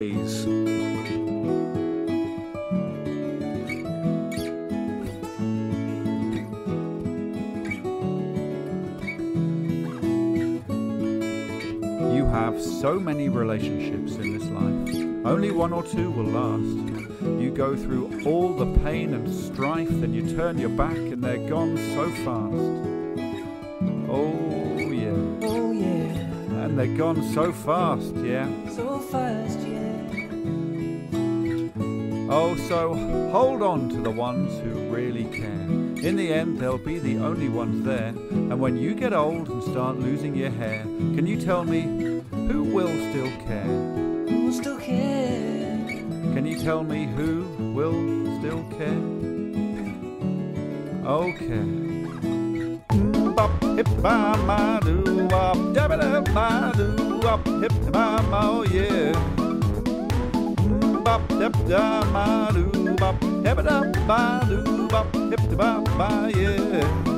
Please. You have so many relationships in this life. Only one or two will last. You go through all the pain and strife, and you turn your back and they're gone so fast. Oh, they're gone so fast, yeah. so fast, yeah. Oh, so hold on to the ones who really care. In the end, they'll be the only ones there. And when you get old and start losing your hair, can you tell me who will still care? Who will still care? Can you tell me who will still care? Okay. Bop, hip, ba, ma, doo, dabba, wop, hip, oh yeah. Bop, da, ma, doo, bop, hip, da, doo, bop, hip, da, yeah.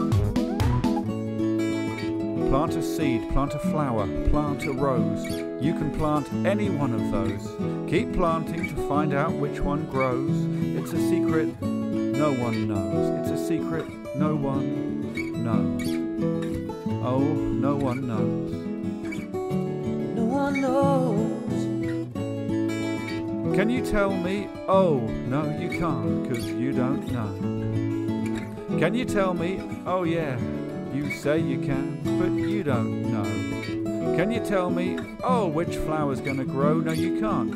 Plant a seed, plant a flower, plant a rose. You can plant any one of those. Keep planting to find out which one grows. It's a secret no one knows. It's a secret no one knows. Oh, no one knows. No one knows. Can you tell me? Oh, no, you can't, because you don't know. Can you tell me? Oh, yeah, you say you can, but you don't know. Can you tell me? Oh, which flower's gonna grow? No, you can't,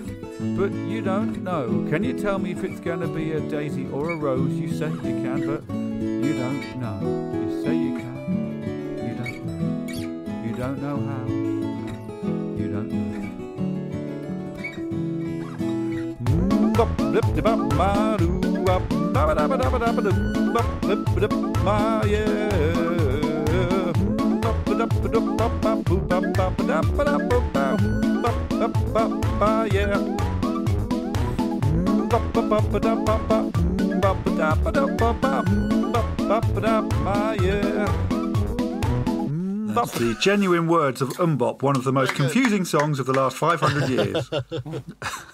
but you don't know. Can you tell me if it's gonna be a daisy or a rose? You say you can, but you don't know. Don't know how. You don't know. Yeah. That's the genuine words of Mmmbop, one of the most confusing songs of the last 500 years.